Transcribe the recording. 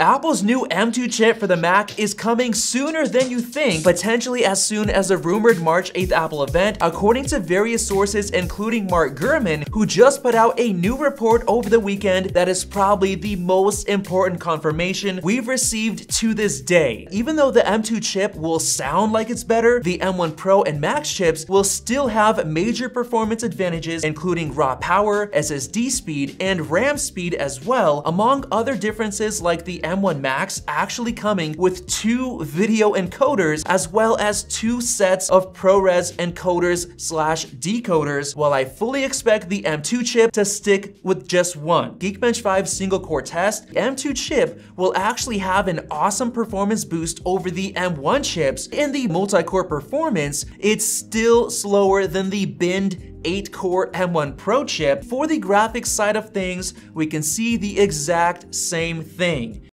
Apple's new M2 chip for the Mac is coming sooner than you think, potentially as soon as the rumored March 8th Apple event, according to various sources including Mark Gurman, who just put out a new report over the weekend that is probably the most important confirmation we've received to this day. Even though the M2 chip will sound like it's better, the M1 Pro and Max chips will still have major performance advantages including raw power, SSD speed, and RAM speed as well, among other differences like the M1 Max actually coming with two video encoders as well as two sets of ProRes encoders slash decoders, while I fully expect the M2 chip to stick with just one. Geekbench 5 single core test, M2 chip will actually have an awesome performance boost over the M1 chips. In the multi-core performance, it's still slower than the binned 8-core M1 Pro chip. For the graphics side of things, we can see the exact same thing.